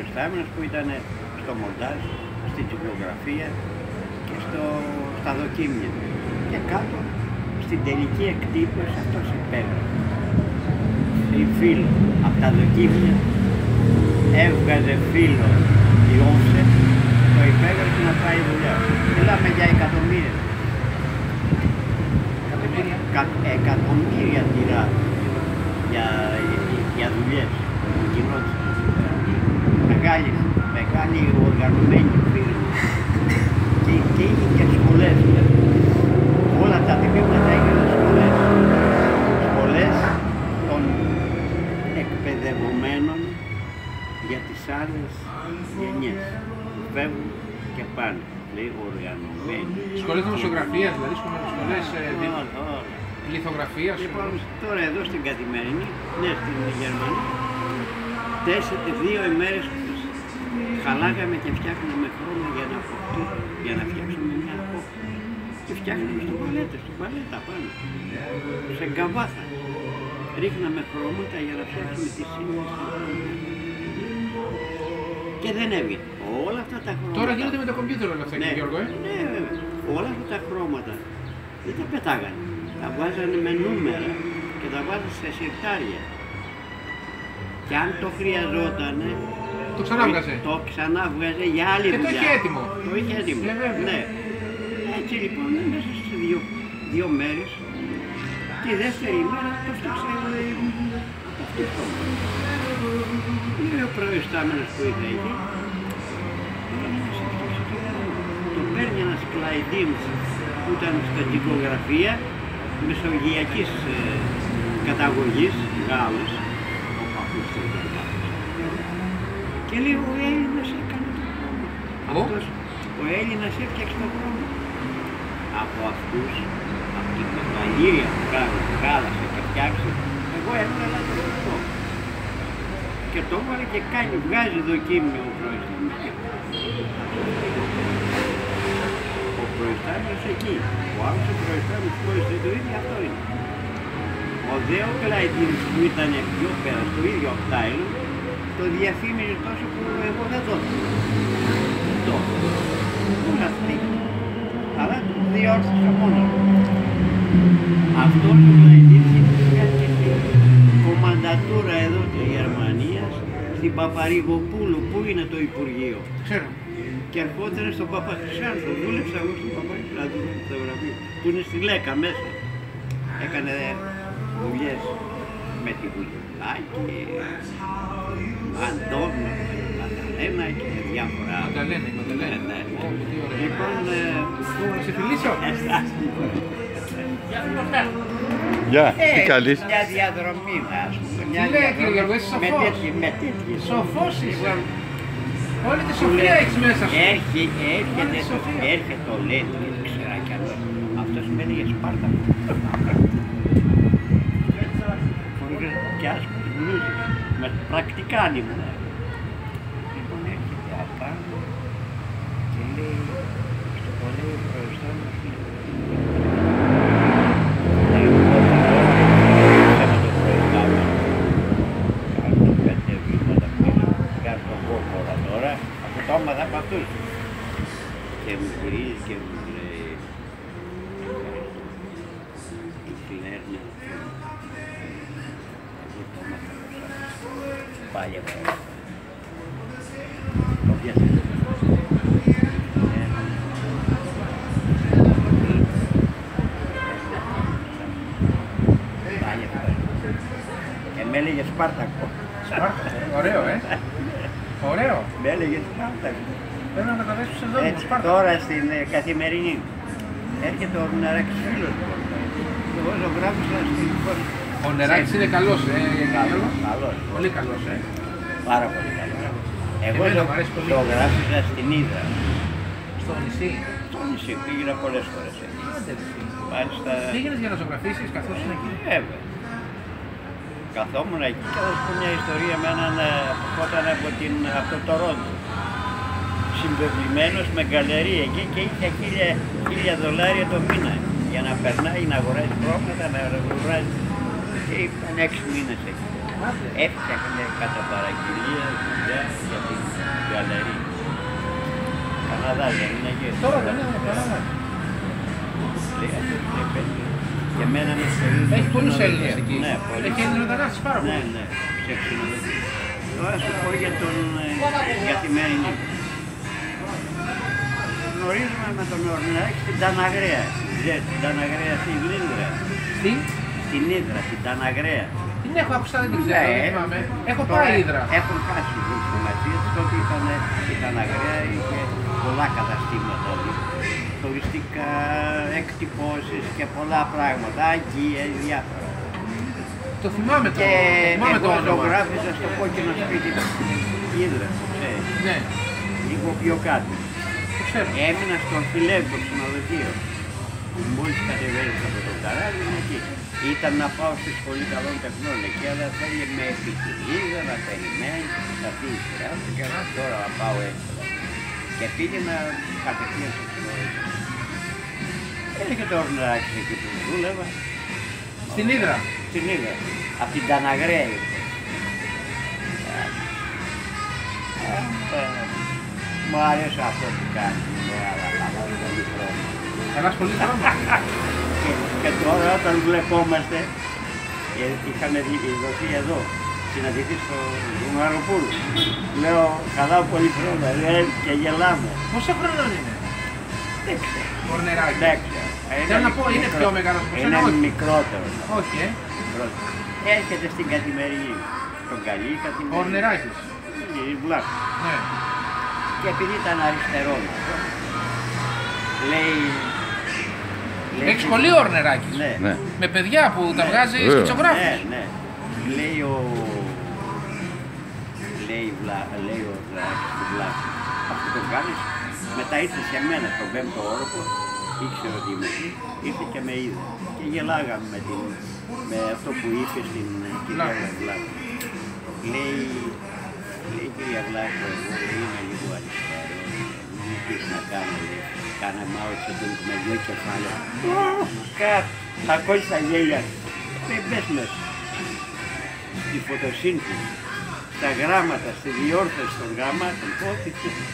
προϊστάμενος που ήταν στο μοντάζ, στην τυπογραφία και στο, στα δοκίμια. Και κάτω στην τελική εκτύπωση αυτός υπέγραφε. Η φίλο από τα δοκίμια έβγαζε φίλο η offset, το υπέγραφε να πάει δουλειά. Μιλάμε για εκατομμύρια. Εκατομμύρια. εκατομμύρια τυρά για, για δουλειές που γινόντουσαν. Μεγάλη, μεγάλη οργανωμένη φίρμα. Και, και είχε και σχολές. Όλα τα τμήματα έγιναν σχολές. Σχολές των εκπαιδευομένων για τις άλλες γενιές που φεύγουν και πάνε. Λέει οργανωμένοι. Σχολές δημοσιογραφίας, δηλαδή σχολές ε, δι- Όλα, όλα. λιθογραφίας. Λοιπόν, τώρα εδώ στην καθημερινή, ναι, στην Γερμανία, τέσσερι, δύο ημέρες χαλάγαμε και φτιάχναμε χρώμα για να αποκτήσουμε, για να φτιάξουμε μια απόκριση. Και φτιάχναμε στο παλέτα, στο παλέτα πάνω, σε γκαβάθα. Ρίχναμε χρώματα για να φτιάξουμε τη σύνδεση. Και δεν έβγαινε. Όλα αυτά τα χρώματα. Τώρα γίνεται με το κομπιούτερ όλα αυτά, κύριε Γιώργο, ε. Ναι, βέβαια. Όλα αυτά τα χρώματα δεν τα πετάγανε; Τα βάζανε με νούμερα και τα βάζανε σε συρτάρια. Και αν το χρειαζόταν, Το ξανάβγαζε. το ξανά βγάζε για άλλη Και το δουλειά. είχε έτοιμο. Το είχε έτοιμο. Ε, βέβαια. ναι. Έτσι λοιπόν μέσα σε δύο, δύο μέρες τη δεύτερη μέρα το φτιάξε από αυτό το Είναι ο προϊστάμενος που ήρθε εκεί. Το παίρνει ένας κλαϊντίνς που ήταν στην δικογραφία μεσογειακής ε, καταγωγής, Γάλλος, ο παππούς του ήταν Γάλλος. Και λέει ο Έλληνας έκανε το χρώμα. Ο; Αυτός, ο Έλληνας έφτιαξε το χρώμα. Από αυτούς, από την μεγαλύρια που κάνουν, χάλασε και φτιάξει, εγώ έβγαλα το χρώμα. Και το έβαλε και κάνει, βγάζει δοκίμιο ο προϊστάμενος. Ο προϊστάμενος εκεί. Ο άλλος ο προϊστάμενος που είστε το ίδιο αυτό είναι. Ο Δέο Κλαϊντίνης που ήταν πιο πέρας στο ίδιο οκτάιλο, το διαφήμιζε τόσο που εγώ δεν το Το. Πού να στείλει. Αλλά το διόρθωσα μόνο. Αυτός ο Κλαϊντίνης είχε φτιάξει την κομμαντατούρα εδώ της Γερμανίας στην Παπαρηγοπούλου. Πού είναι το Υπουργείο. Ξέρω. Και ερχόταν στον Παπαχρυσάνθο. Δούλεψα εγώ στον Παπαχρυσάνθο στο γραφείο. Που είναι στη Λέκα μέσα. Έκανε δουλειές με τη Βουλιουλάκη, Αντώνη, Μανταλένα και διάφορα άλλα. Μανταλένα, η Μανταλένα. Ναι, ναι, ναι. Ω, τι ωραία. Λοιπόν, ε, Ω, να σε φιλήσω. εσάς, Γεια, ε, τι καλείς. μια διαδρομή, ας πούμε. Μια Τι λέει, κύριε διαδρομή Γιώργο, είσαι με σοφός. τέτοιες- Με τέτοιες. Σοφός είσαι. Λοιπόν, Όλη τη Του σοφία λέει, έχεις μέσα σου. Έρχεται, έρχεται, Όλη τη σοφία. έρχεται το λέει, το ήξερα κι άλλο. Αυτός με έλεγε Σπάρτα. Φορούσε και άσπρες μπλούζες, με πρακτικά ήμουν. Πάλι από εσάς. Το πιάσε. Πάλι από εσάς. Και με έλεγε Σπάρτακο. Ωραίο, ε. Ωραίο. Με έλεγε Σπάρτακο. Πρέπει να μεταδέσεις εδώ μου, Έτσι, Σπάρτα. τώρα στην ε, καθημερινή. Έρχεται ο Ναράκης φίλος μου. Εγώ ζωγράφησα στην πόλη. Ο Νεράκης είναι καλός, ε, Γιώργο. Καλός, καλός. Πολύ καλός, ε. Πάρα πολύ καλός. Εγώ Εμένα ζω- μου αρέσει πολύ. ζωγράφησα στην Ήδρα. Στο νησί. Στο νησί πήγαινα πολλές φορές εκεί. Άντε, ρε, φίλε. Μάλιστα, Πήγαινες για να ζωγραφίσεις καθώς είναι εκεί; βέβαια. Καθόμουν εκεί και θα σου πω μια ιστορία με έναν ε, που ερχόταν από, την, από το Τορόντο. Συμπευλημένος με γκαλερί εκεί και είχε χίλια, χίλια δολάρια το μήνα για να περνάει, να αγοράζει χρώματα, να αγοράζει. Και ήταν έξι μήνες εκεί. Άντε. Έφτιαχνε κατά παραγγελία δουλειά για την Καναδά δεν είναι εκεί. Τώρα δεν είναι καλά. Λέει, αυτός λέει, πέντε. Και εμένα είναι σε Έχει πολλούς Έλληνες εκεί. Ναι, πολλούς. Έχει Έλληνες μετανάστες πάρα Ναι, πολλούς. ναι, σε ξενοδοχείο. Τώρα σου πω για τον ε, καθημερινή. Γνωρίζουμε με τον Ορνάκη στην Ταναγρέα. Ξέρεις την Ταναγρέα στην Ιδρα. Τι, Στην Ίδρα, την Ταναγρέα. την έχω ακούσει, αλλά δεν ξέρω, δεν θυμάμαι. Έχω Τώρα πάει Ήδρα. Έχουν χάσει την σημασία της. Τότε ήταν η Ταναγρέα, είχε πολλά καταστήματα. Τουριστικά εκτυπώσεις και πολλά πράγματα, αγγεία, διάφορα. Το θυμάμαι το, Και το θυμάμαι το εγώ όνομα. ζωγράφιζα στο κόκκινο σπίτι του Ήδρας, ξέρεις, Ναι, λίγο πιο κάτω. το ξέρω. Έμεινα στον φιλεύκο ξενοδοχείο. Μόλις κατεβαίνεις από το καράβι είναι εκεί. Ήταν να πάω στη σχολή καλών τεχνών εκεί, αλλά θέλει με επιτυχία να περιμένει, θα πει η σειρά του και να τώρα να πάω έτσι. Και πήγαινα κατευθείαν στο ξενοδοχείο. Έλεγε το ορνεράκι εκεί που δούλευα, Στην Ήδρα. την είδα, από την Ταναγρέα ήρθε. Ε, ε, Μου αρέσει αυτό που κάνει, ναι, αλλά καλά είναι πολύ χρόνο. Ένας πολύ δρόμος. Και, και τώρα όταν βλεπόμαστε, ε, είχαμε δει- δοθεί εδώ, συναντηθεί στο Βουμαροπούλου. Λέω, καλά πολύ χρόνο, λέει, και γελάμε. Πόσο χρόνο είναι; Δεν ξέρω. Κορνεράκι. Δεν ξέρω. Θέλω να πω, είναι μικρό- πιο μεγάλος από Είναι σένα, όχι. μικρότερο. Όχι, ε. μικρότερο. Έρχεται στην καθημερινή, στον καλή καθημερινή. Κορνεράκης. Η Βλάχ. Ναι. Και επειδή ήταν αριστερό, λέει... λέει- Έχει σχολείο Ορνεράκης. Ναι. Ναι. Με παιδιά που τα βγάζει Βέβαια. σκητσογράφους. Ναι, ναι. Λέει ο... Λέει, βλα... λέει ο Βλάκης του Βλάκη. Αυτό το κάνεις. Μετά ήρθες σε μένα στον πέμπτο όροφο. Ήξερε ότι είμαι εκεί. Ήρθε και με είδε. Και γελάγαμε με, την... με αυτό που είπε στην ε, κυρία Βλάκη. Βλάκη. Λέει, λέει κυρία Βλάκη, εγώ λέει, είμαι λίγο αριστερός. Μην μου πεις να κάνω, λέει. Κάνε μάω σε τον με δυο κεφάλαια. Κάτ, θα ακούεις τα γέλια. Λέει, μπες μέσα. Στη φωτοσύνθεση, στα γράμματα, στη διόρθωση των γραμμάτων, ό,τι θέλεις.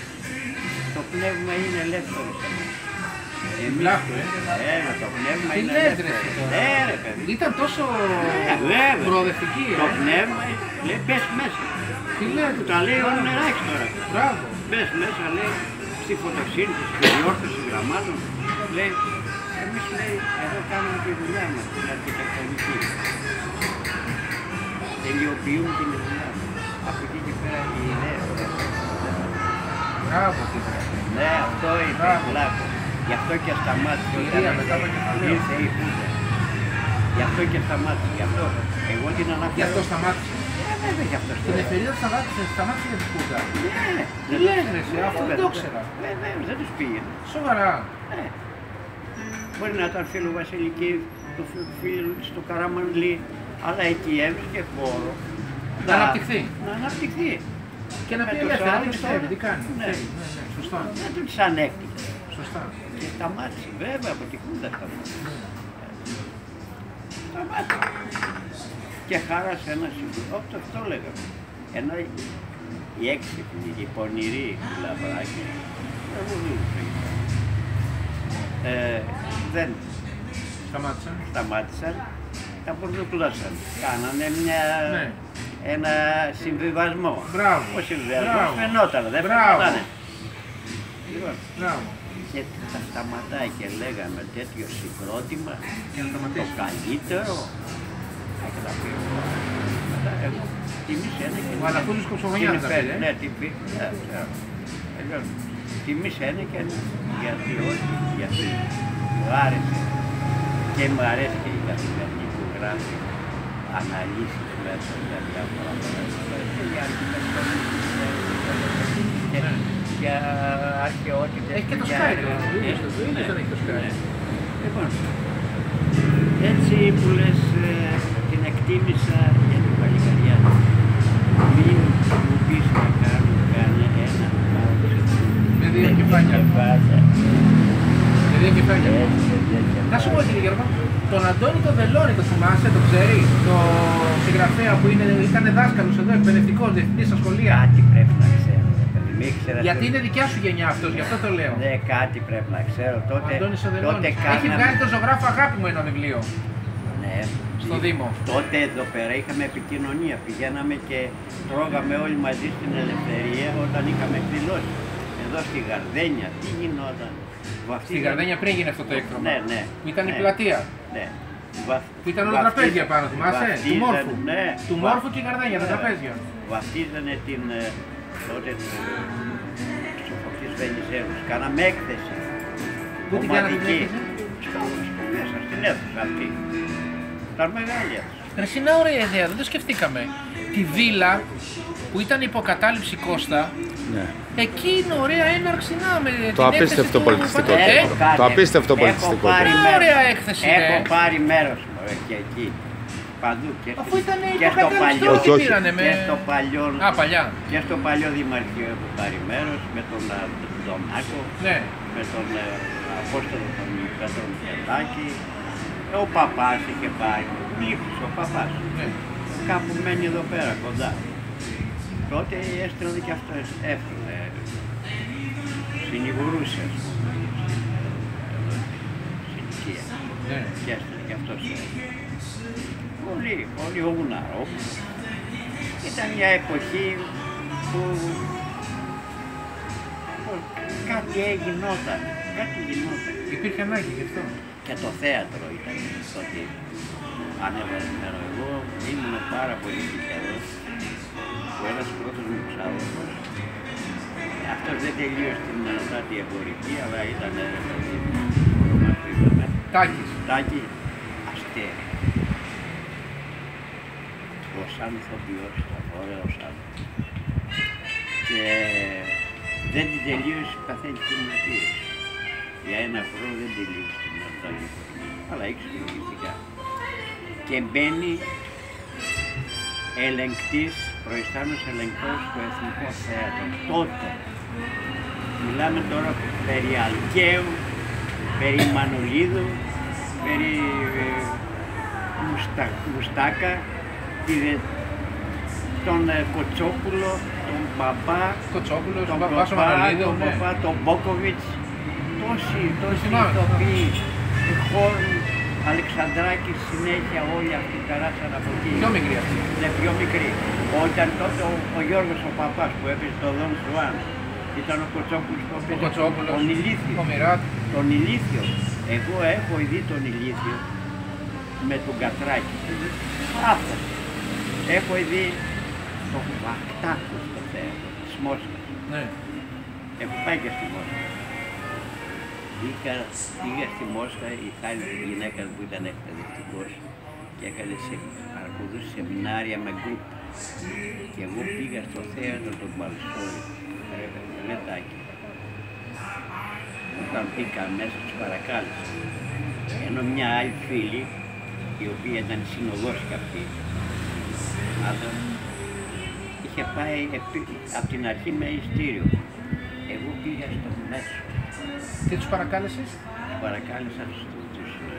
Το πνεύμα είναι ελεύθερο σε εμάς. Εμείς, Βλάχο, ε. ε, το πνεύμα Τι είναι λέτε ρε ελεύθερο. εσύ τώρα; Ναι, ρε παιδί. Ήταν τόσο Ε, βέβαια. προοδευτική, Το ε. πνεύμα, λέει, μπες μέσα. Τι λέτε. Τα λέει ο νεράκι τώρα. Μπράβο. Μπες μέσα, λέει, στη φωτοσύνθεση, στη διόρθωση γραμμάτων, λέει, εμείς λέει, εδώ κάνουμε τη δουλειά μας, την αρχιτεκτονική. Τελειοποιούμε την δουλειά μας. Από εκεί και πέρα η ιδέα. Μπράβο. τι λέτε. Ναι, αυτό είπε Μπράβο. Βλάκο. Γι' αυτό και σταμάτησε Κυρία, όταν μετά το κεφαλαίο. ήρθε η Χούντα. Γι' αυτό και σταμάτησε. Γι' αυτό εγώ την αναφέρω. Γι' αυτό σταμάτησε. Ε, βέβαια γι' αυτό Την σταμάτησε. εφημερίδα σταμάτησε, σταμάτησε για τη Κούτα. Ναι, Τι λες, ρε, εσύ, αυτό δεν το ήξερα. Βεβαίως, δεν τους πήγαινε. Σοβαρά. Ε, Μπορεί να ήταν φίλο Βασιλική, το φι- φίλο στο Καραμανλή, αλλά εκεί έβρισκε χώρο. Να αναπτυχθεί. Να αναπτυχθεί. Και να Με πει τους ελεύθερα, τι άλλους πιστεύει, τώρα. τι κάνει. Ναι. Θέλει, ναι, ναι, Σωστά. Δεν τους τις ανέκτηκε. Σωστά. Και σταμάτησε, βέβαια, από τη Χούντα σταμάτησε. Σταμάτησε. Και χάρασε ένα συμβουλίο. Αυτό, αυτό λέγαμε. Ενώ οι έξυπνοι, οι πονηροί λαμπράκοι δεν μπορούσαν. Ε, δεν Σταμάτησε. σταμάτησαν, τα μπουρδουκλώσαν. Κάνανε μια, Ναι. ένα συμβιβασμό. Μπράβο. Ο συμβιβασμός Μπράβο. φαινόταν, δεν Μπράβο. φαινότανε. Λοιπόν, Μπράβο. και θα σταματάει και λέγαμε τέτοιο συγκρότημα, Και να το σταματήσει. καλύτερο. Θα και τα πει εγώ. Μετά εγώ τιμής ένα και... Ο Αλαφούζος Κοψογονιάς τα πήρε, ε. Ναι, την πήρε. Ναι, ξέρω. Λοιπόν, τιμής ένα και γιατί όχι, γιατί μου άρεσε και μου αρέσει και η καθημερινή που γράφει αναλύσεις μέσα για διάφορα πράγματα και για αρχιτεκτονική και Ναι. για αρχαιότητες. Έχει και το για- Sky, ρε, το ίδιο Ε, το- το ίδιο ναι, δεν έχει το Sky. ναι. Λοιπόν, έτσι που λες ε, την εκτίμησα για την παλικαριά του. Μην μου πεις να κάνω κανένα ένα μάτι. Με δύο κεφάλια. Με δύο κεφάλια. Να σου πω κύριε Γιώργο, τον Αντώνη τον Βελόνι το θυμάσαι, το ξέρει, το συγγραφέα που είναι, ήταν δάσκαλος εδώ, εκπαιδευτικός, διευθυντής στα σχολεία. Κάτι πρέπει να ξέρω. ρε παιδί. Με ήξερα. Γιατί το- είναι δικιά σου γενιά αυτός, γι' αυτό το λέω. Ναι, κάτι πρέπει να ξέρω. Ο Τότε, Αντώνης ο τότε Δελώνης. Έχει κάναμε- βγάλει το ζωγράφο αγάπη μου ένα βιβλίο. Ναι. Στο Δήμο. Τότε εδώ πέρα είχαμε επικοινωνία. Πηγαίναμε και τρώγαμε όλοι μαζί στην ελευθερία όταν είχαμε εκδηλώσει. Εδώ στη Γαρδένια, τι γινόταν; Στη Βαφτίζανε- Γαρδένια πριν γίνει αυτό το έκτρομα. Ναι, ναι. Που ήταν η ναι. πλατεία. Ναι. Βαφ- Που ήταν όλα βαφτίζα- τραπέζια πάνω, θυμάσαι. Του βαφτίζανε- Μόρφου. Ναι. Του Βα- Μόρφου και η Γαρδένια, τα Ναι. τραπέζια. Βαφτίζανε την ε, τότε του Σοφοκλής Βενιζέλους. Κάναμε έκθεση. Πού την κάνατε την Ομαδική. έκθεση; Στο, μέσα στην αίθουσα αυτή. Ήταν μεγάλη αίθουσα. Ρε, είναι ωραία ιδέα, δεν το σκεφτήκαμε. Τη βίλα που ήταν υποκατάληψη Κώστα, Ναι. εκεί είναι ωραία έναρξη να με την Το έκθεση απίστευτο του πολιτιστικό Πατέρα. κέντρο. Ε, κάνει- Το απίστευτο έχω πολιτιστικό πάρει κέντρο. μέρος. Ωραία έκθεση Έχω είναι. πάρει μέρος μου ε, και εκεί. Παντού και, Αφού στο- ήταν και στο υποκατάληψη παλιό. τώρα Όχι, τι όχι. πήρανε με... Και στο παλιό. Α, παλιά. Και στο παλιό Δημαρχείο έχω πάρει μέρος με τον α, Ντονάκο, Ναι. με τον ε, Απόστολο τον Πέτρο Μιχελάκη. Ο παπάς είχε πάρει, λήψης ο παπάς. ναι. Κάπου μένει εδώ πέρα κοντά. Τότε έστειλε και αυτό, έφυγε. Συνηγορούσε, ας πούμε, στην οικία. ναι. Και έστειλε και αυτός. Πολύ, πολύ ο Γουναρόπουλος. Ήταν μια εποχή που που κάτι έγινόταν, κάτι γινόταν. Υπήρχε ανάγκη γι' αυτό. Και το θέατρο ήταν τότε. Ανέβαζε εγώ, ήμουν πάρα πολύ τυχερός που ένας πρώτος μου ξάδερφος αυτός δεν τελείωσε την Αναστάτη εμπορική, αλλά ήταν ένα παιδί μου, όνομα του είπαμε, Τάκης. Τάκη Αστέρι. Ο σαν ηθοποιός ήταν ωραίος άνθρωπος. Και δεν την τελείωσε, παθαίνει κοινωνίες. Για ένα χρόνο δεν τελείωσε την Αναστάτη αλλά ήξερε λογιστικά. Και μπαίνει ελεγκτής, προϊστάμενος ελεγκτός στο Εθνικό Θέατρο. Τότε. Μιλάμε τώρα περί Αλκαίου, περί Μανολίδου, περί ε, Μουστα, Μουστάκα, τη- τον ε, Κοτσόπουλο, τον Μπαμπά, Κοτσόπουλος, τον τον Βάσο Παπά, Μανολίδο. τον ναι. Παπά, τον Μπόκοβιτς, τόσοι, τόσοι θυμάμαι. ηθοποιοί, χώρου, Αλεξανδράκη, συνέχεια όλοι αυτοί περάσαν από εκεί. Πιο μικρή αυτή. Είναι πιο μικρή. Όταν τότε ο, ο Γιώργος ο Παπάς που έπαιζε το Δον Σουάν, ήταν ο Κοτσόπουλος που Ο έπαιζε Κοτσόπουλος, τον Ηλίθιο. ο Μιράτ. Τον Ηλίθιο. Εγώ έχω δει τον Ηλίθιο με τον Κατράκη. Αυτό. Έχω δει τον Βακτάκο στο θέατρο της Μόσχας. Ναι. Έχω πάει και στη Μόσχα. Είχα, πήγα στη Μόσχα, η Χάλη γυναίκα που ήταν εκπαιδευτικός και έκανε σε, παρακολουθούσε σεμινάρια με γκρουπ. Και εγώ πήγα στο θέατρο του Μπαλσόρη, ρε Λετάκη. Όταν μπήκα μέσα τους παρακάλεσα. Ενώ μια άλλη φίλη, η οποία ήταν συνοδός και αυτή, άντρα, είχε πάει από την αρχή με ειστήριο. Εγώ πήγα στο μέσο. Τι τους παρακάλεσες; Τους παρακάλεσα στους, τους, ε,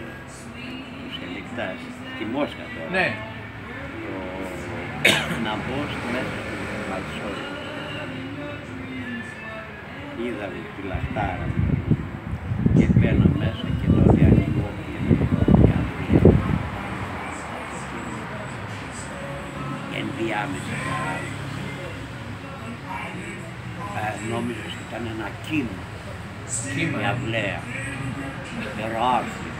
τους ελεκτάς, στη Μόσχα τώρα. Ναι. Το, να μπω στο μέσα του Βαλσόρη. Είδαμε τη λαχτάρα μου και μπαίνω μέσα και τότε ανοιγώ και ενδιάμεσα παράδειγμα. Ε, νόμιζα ότι ήταν ένα κύμα, Κύμα. μια βλέα, τεράστιο.